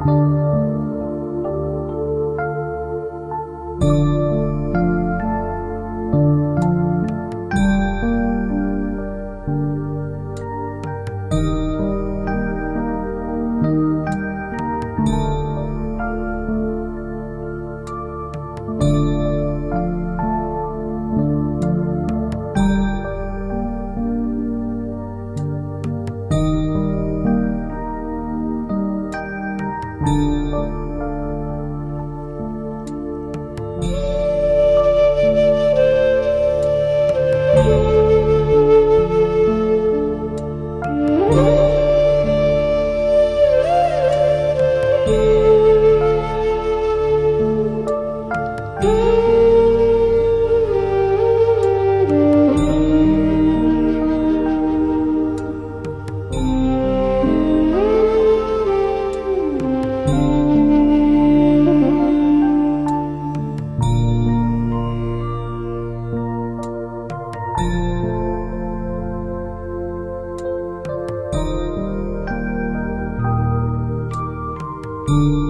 Thank you. thank you Thank you.